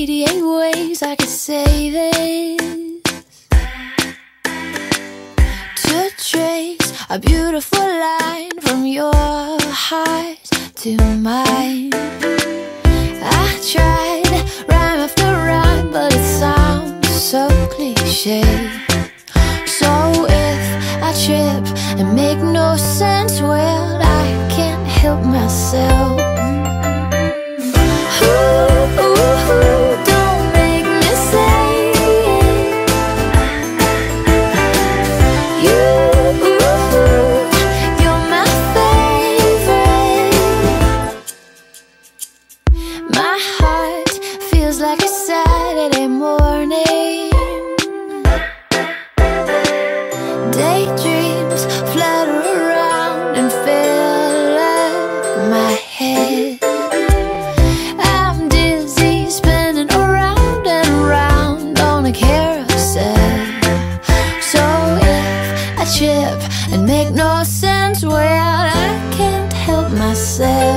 88 ways I could say this. To trace a beautiful line From your heart to mine. I tried rhyme after rhyme But it sounds so cliche. So if I trip and make no sense Well, I can't help myself. Saturday morning. Daydreams flutter around and fill up my head. I'm dizzy, spinning around and around on a carousel. So if I trip and make no sense, well, I can't help myself.